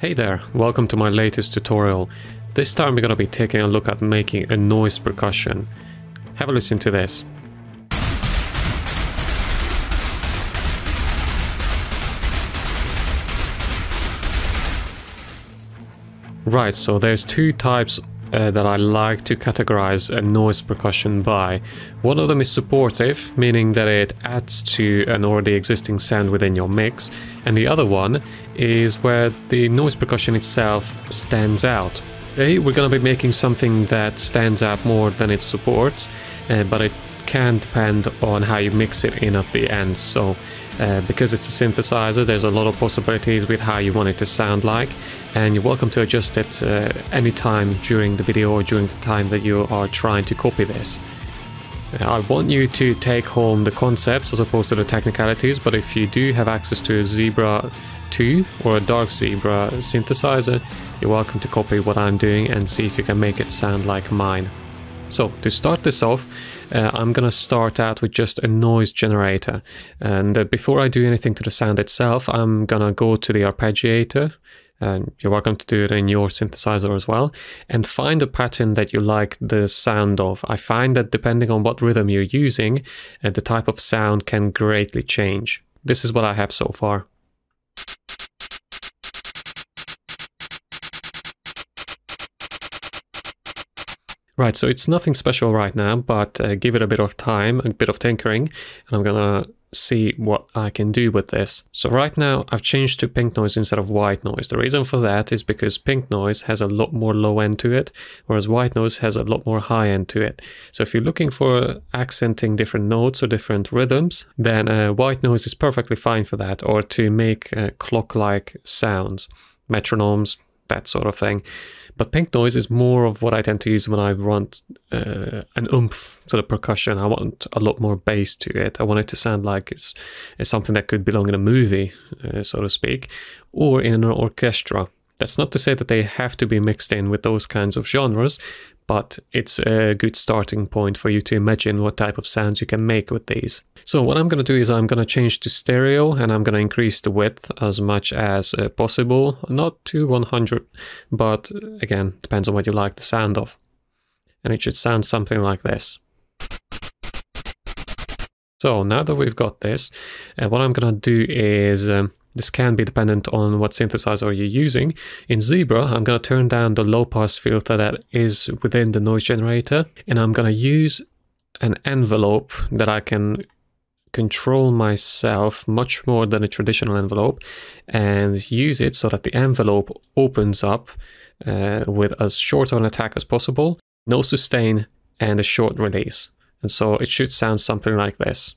Hey there, welcome to my latest tutorial. This time we're going to be taking a look at making a noise percussion. Have a listen to this. Right, so there's two types uh, that I like to categorize a noise percussion by. One of them is supportive, meaning that it adds to an already existing sound within your mix, and the other one is where the noise percussion itself stands out. Today we're going to be making something that stands out more than it supports, uh, but it can depend on how you mix it in at the end. So uh, because it's a synthesizer, there's a lot of possibilities with how you want it to sound like, and you're welcome to adjust it uh, anytime during the video or during the time that you are trying to copy this. Uh, I want you to take home the concepts as opposed to the technicalities, but if you do have access to a Zebra 2 or a Dark Zebra synthesizer, you're welcome to copy what I'm doing and see if you can make it sound like mine. So to start this off, uh, I'm gonna start out with just a noise generator. And uh, before I do anything to the sound itself, I'm gonna go to the arpeggiator. And you're welcome to do it in your synthesizer as well. And find a pattern that you like the sound of. I find that depending on what rhythm you're using uh, the type of sound can greatly change. This is what i have so far Right, so it's nothing special right now, but uh, give it a bit of time, a bit of tinkering, and I'm gonna see what I can do with this. So right now I've changed to pink noise instead of white noise. The reason for that is because pink noise has a lot more low end to it, whereas white noise has a lot more high end to it. So if you're looking for accenting different notes or different rhythms, then uh, white noise is perfectly fine for that, or to make uh, clock-like sounds, metronomes, that sort of thing. But pink noise is more of what I tend to use when I want uh, an oomph to the percussion. I want a lot more bass to it. I want it to sound like it's, it's something that could belong in a movie, uh, so to speak, or in an orchestra. That's not to say that they have to be mixed in with those kinds of genres, but it's a good starting point for you to imagine what type of sounds you can make with these. So what I'm going to do is I'm going to change to stereo and I'm going to increase the width as much as uh, possible, not to 100, but again, depends on what you like the sound of. And it should sound something like this. So now that we've got this, uh, what I'm going to do is um, this can be dependent on what synthesizer you're using. In Zebra, I'm going to turn down the low pass filter that is within the noise generator, and I'm going to use an envelope that I can control myself much more than a traditional envelope and use it so that the envelope opens up uh, with as short of an attack as possible, no sustain, and a short release. And so it should sound something like this.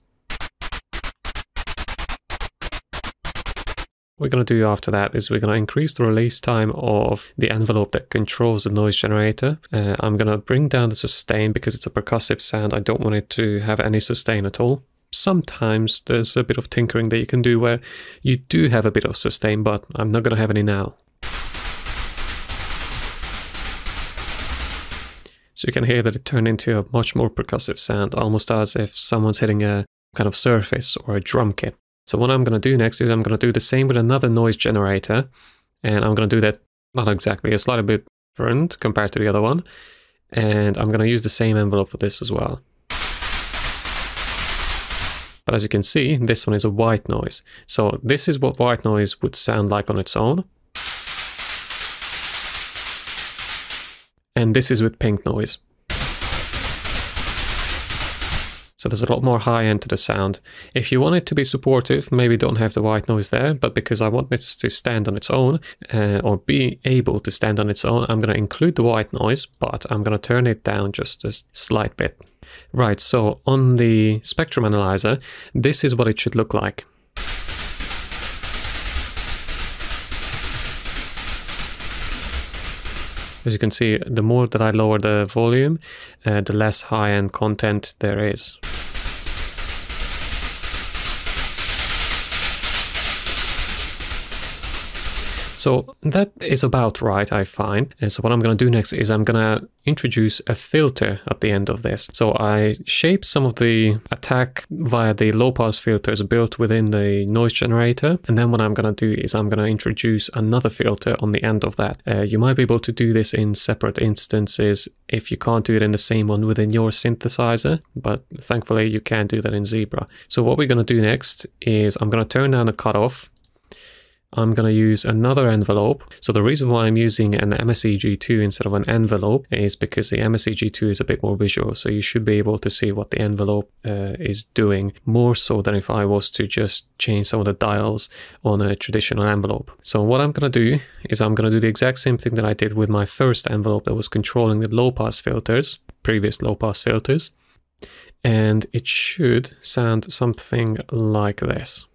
We're going to do after that is we're going to increase the release time of the envelope that controls the noise generator. Uh, I'm going to bring down the sustain because it's a percussive sound. I don't want it to have any sustain at all. Sometimes there's a bit of tinkering that you can do where you do have a bit of sustain, but I'm not going to have any now. So you can hear that it turned into a much more percussive sound, almost as if someone's hitting a kind of surface or a drum kit. So what I'm going to do next is I'm going to do the same with another noise generator. And I'm going to do that not exactly, a slightly bit different compared to the other one. And I'm going to use the same envelope for this as well. But as you can see, this one is a white noise. So this is what white noise would sound like on its own. And this is with pink noise. So there's a lot more high end to the sound. If you want it to be supportive, maybe don't have the white noise there, but because I want this to stand on its own uh, or be able to stand on its own, I'm going to include the white noise, but I'm going to turn it down just a slight bit. Right, so on the spectrum analyzer, this is what it should look like. As you can see, the more that I lower the volume, uh, the less high-end content there is. So that is about right, I find. And so what I'm going to do next is I'm going to introduce a filter at the end of this. So I shape some of the attack via the low pass filters built within the noise generator. And then what I'm going to do is I'm going to introduce another filter on the end of that. Uh, you might be able to do this in separate instances if you can't do it in the same one within your synthesizer, but thankfully you can do that in Zebra. So what we're going to do next is I'm going to turn down the cutoff I'm going to use another envelope. So the reason why I'm using an MSEG2 instead of an envelope is because the MSEG2 is a bit more visual. So you should be able to see what the envelope uh, is doing more so than if I was to just change some of the dials on a traditional envelope. So what I'm going to do is I'm going to do the exact same thing that I did with my first envelope that was controlling the low pass filters, previous low pass filters. And it should sound something like this.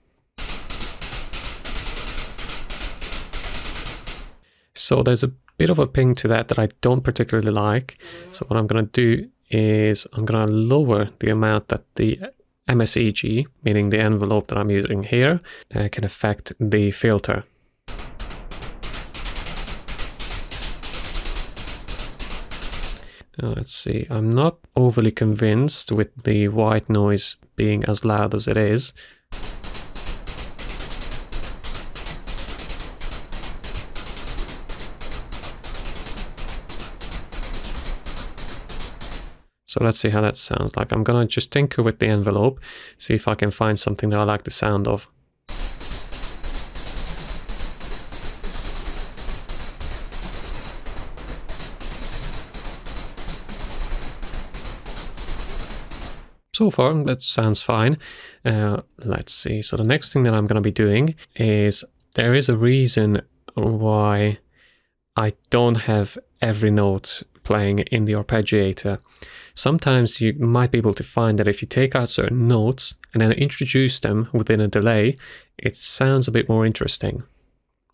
So there's a bit of a ping to that that I don't particularly like. So what I'm going to do is I'm going to lower the amount that the MSEG, meaning the envelope that I'm using here, uh, can affect the filter. Now let's see, I'm not overly convinced with the white noise being as loud as it is, So let's see how that sounds like. I'm gonna just tinker with the envelope, see if I can find something that I like the sound of. So far, that sounds fine. Uh, let's see. So the next thing that I'm going to be doing is there is a reason why I don't have every note playing in the arpeggiator. Sometimes you might be able to find that if you take out certain notes and then introduce them within a delay, it sounds a bit more interesting.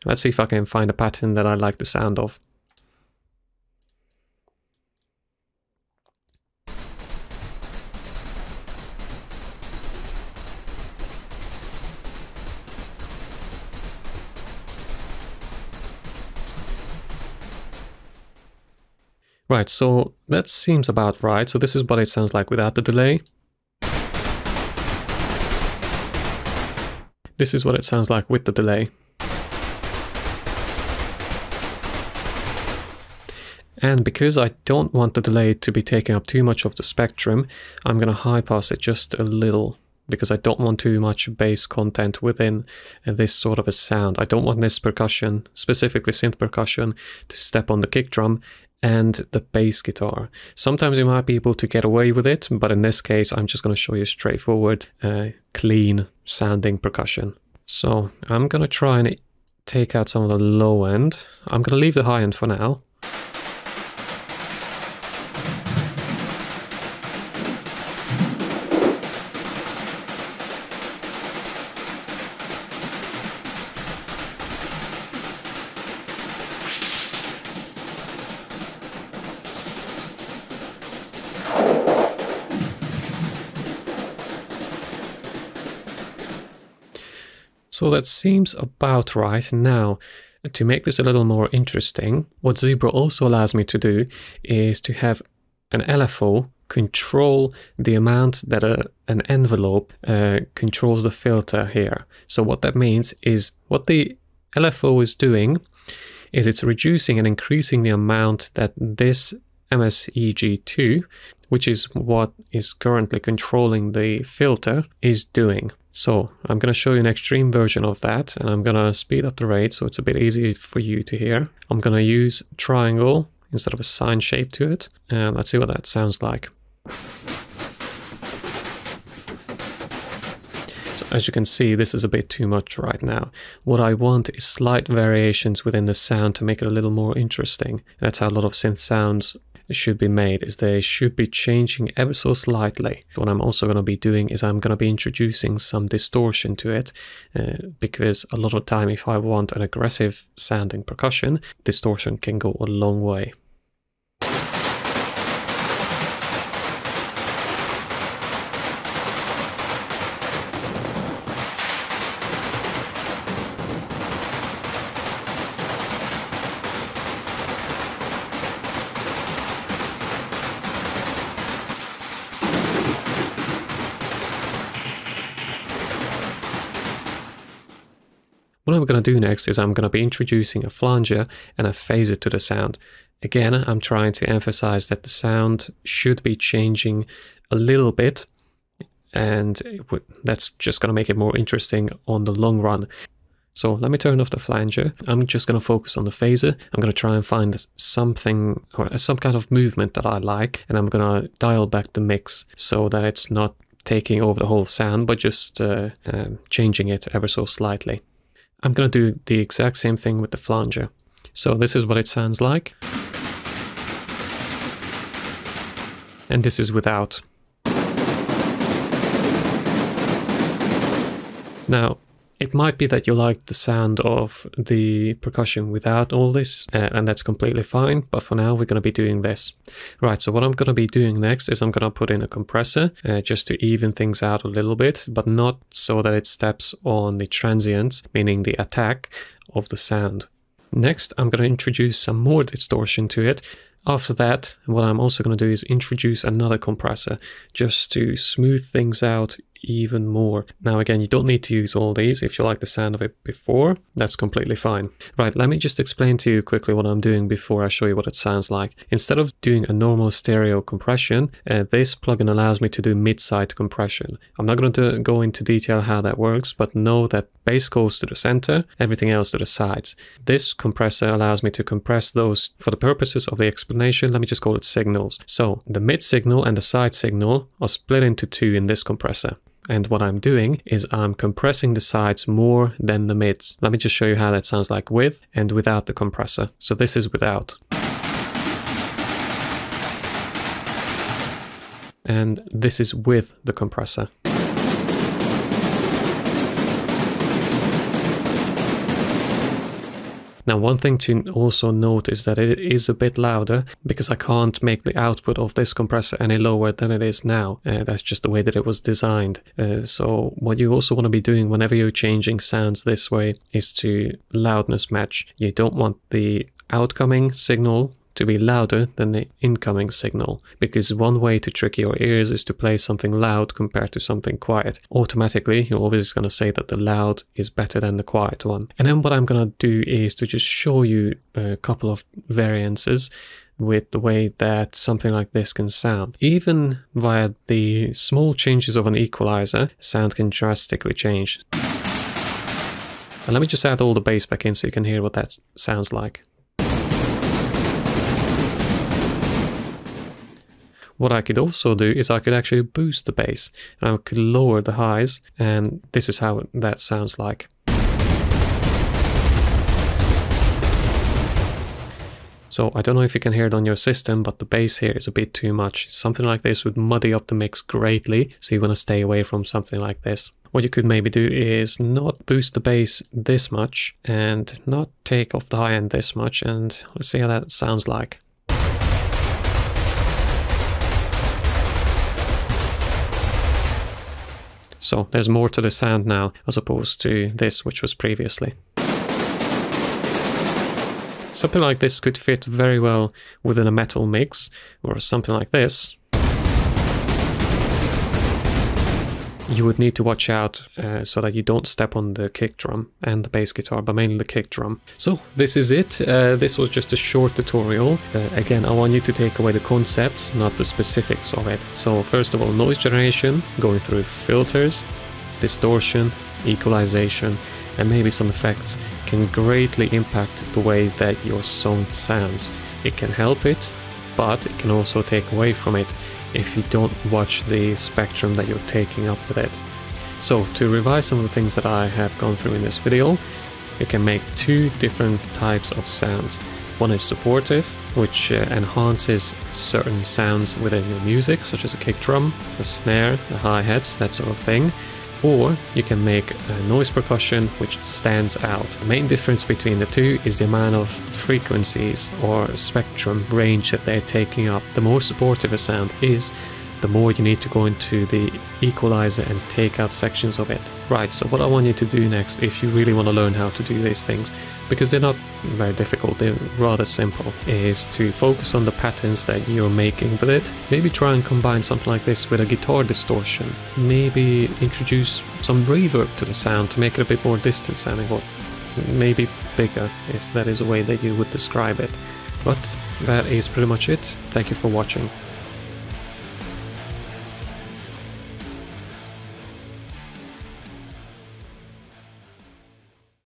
Let's see if I can find a pattern that I like the sound of. Right, so that seems about right. So this is what it sounds like without the delay. This is what it sounds like with the delay. And because I don't want the delay to be taking up too much of the spectrum, I'm going to high pass it just a little because I don't want too much bass content within this sort of a sound. I don't want this percussion, specifically synth percussion, to step on the kick drum and the bass guitar. Sometimes you might be able to get away with it, but in this case, I'm just going to show you straightforward, uh, clean sounding percussion. So I'm going to try and take out some of the low end. I'm going to leave the high end for now. So that seems about right. Now, to make this a little more interesting, what Zebra also allows me to do is to have an LFO control the amount that a, an envelope uh, controls the filter here. So what that means is what the LFO is doing is it's reducing and increasing the amount that this MSEG2, which is what is currently controlling the filter, is doing. So I'm going to show you an extreme version of that and I'm going to speed up the rate so it's a bit easier for you to hear. I'm going to use triangle instead of a sine shape to it and let's see what that sounds like. So as you can see, this is a bit too much right now. What I want is slight variations within the sound to make it a little more interesting. That's how a lot of synth sounds should be made is they should be changing ever so slightly. What I'm also going to be doing is I'm going to be introducing some distortion to it uh, because a lot of time if I want an aggressive sounding percussion, distortion can go a long way. I'm going to do next is I'm going to be introducing a flanger and a phaser to the sound. Again, I'm trying to emphasize that the sound should be changing a little bit and that's just going to make it more interesting on the long run. So let me turn off the flanger. I'm just going to focus on the phaser. I'm going to try and find something or some kind of movement that I like and I'm going to dial back the mix so that it's not taking over the whole sound but just uh, uh, changing it ever so slightly. I'm going to do the exact same thing with the flanger. So this is what it sounds like. And this is without. Now, it might be that you like the sound of the percussion without all this, uh, and that's completely fine, but for now we're going to be doing this. Right, so what I'm going to be doing next is I'm going to put in a compressor uh, just to even things out a little bit, but not so that it steps on the transient, meaning the attack of the sound. Next, I'm going to introduce some more distortion to it, after that, what I'm also going to do is introduce another compressor just to smooth things out even more. Now again, you don't need to use all these. If you like the sound of it before, that's completely fine. Right, let me just explain to you quickly what I'm doing before I show you what it sounds like. Instead of doing a normal stereo compression, uh, this plugin allows me to do mid-side compression. I'm not going to go into detail how that works, but know that bass goes to the center, everything else to the sides. This compressor allows me to compress those for the purposes of the explanation. Let me just call it signals. So the mid signal and the side signal are split into two in this compressor. And what I'm doing is I'm compressing the sides more than the mids. Let me just show you how that sounds like with and without the compressor. So this is without. And this is with the compressor. Now one thing to also note is that it is a bit louder because I can't make the output of this compressor any lower than it is now. Uh, that's just the way that it was designed. Uh, so what you also want to be doing whenever you're changing sounds this way is to loudness match. You don't want the outcoming signal to be louder than the incoming signal, because one way to trick your ears is to play something loud compared to something quiet. Automatically, you're always going to say that the loud is better than the quiet one. And then what I'm going to do is to just show you a couple of variances with the way that something like this can sound. Even via the small changes of an equalizer, sound can drastically change. And let me just add all the bass back in so you can hear what that sounds like. What I could also do is I could actually boost the bass and I could lower the highs and this is how that sounds like. So I don't know if you can hear it on your system, but the bass here is a bit too much. Something like this would muddy up the mix greatly, so you want to stay away from something like this. What you could maybe do is not boost the bass this much and not take off the high end this much and let's see how that sounds like. So there's more to the sound now as opposed to this which was previously. Something like this could fit very well within a metal mix or something like this you would need to watch out uh, so that you don't step on the kick drum and the bass guitar, but mainly the kick drum. So this is it. Uh, this was just a short tutorial. Uh, again, I want you to take away the concepts, not the specifics of it. So first of all, noise generation, going through filters, distortion, equalization, and maybe some effects can greatly impact the way that your song sounds. It can help it, but it can also take away from it if you don't watch the spectrum that you're taking up with it. So to revise some of the things that I have gone through in this video, you can make two different types of sounds. One is supportive, which uh, enhances certain sounds within your music, such as a kick drum, a snare, the hi-hats, that sort of thing or you can make a noise percussion which stands out. The main difference between the two is the amount of frequencies or spectrum range that they're taking up. The more supportive a sound is, the more you need to go into the equalizer and take out sections of it. Right, so what I want you to do next, if you really want to learn how to do these things, because they're not very difficult, they're rather simple, is to focus on the patterns that you're making with it. Maybe try and combine something like this with a guitar distortion. Maybe introduce some reverb to the sound to make it a bit more distant sounding. Or maybe bigger, if that is a way that you would describe it. But that is pretty much it. Thank you for watching.